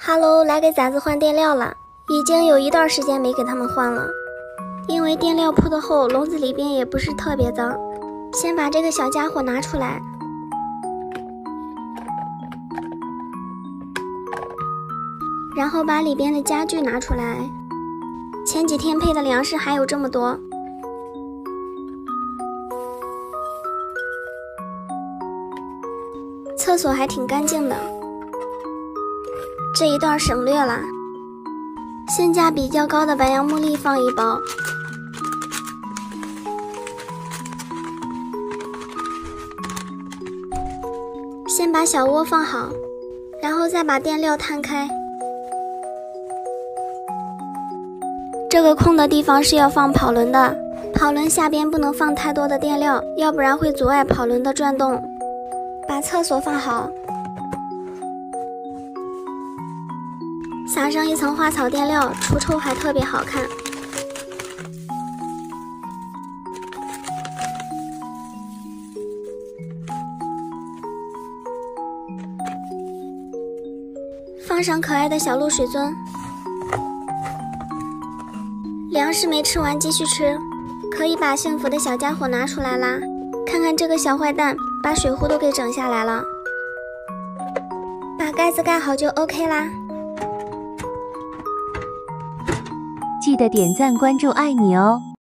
哈喽，来给崽子换垫料了，已经有一段时间没给他们换了，因为垫料铺的厚，笼子里边也不是特别脏。先把这个小家伙拿出来，然后把里边的家具拿出来。前几天配的粮食还有这么多，厕所还挺干净的。这一段省略了，性价比较高的白杨木粒放一包。先把小窝放好，然后再把垫料摊开。这个空的地方是要放跑轮的，跑轮下边不能放太多的垫料，要不然会阻碍跑轮的转动。把厕所放好。撒上一层花草垫料，除臭还特别好看。放上可爱的小鹿水樽，粮食没吃完继续吃，可以把幸福的小家伙拿出来啦。看看这个小坏蛋，把水壶都给整下来了。把盖子盖好就 OK 啦。记得点赞关注，爱你哦！